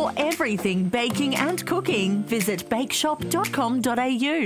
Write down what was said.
For everything baking and cooking, visit bakeshop.com.au.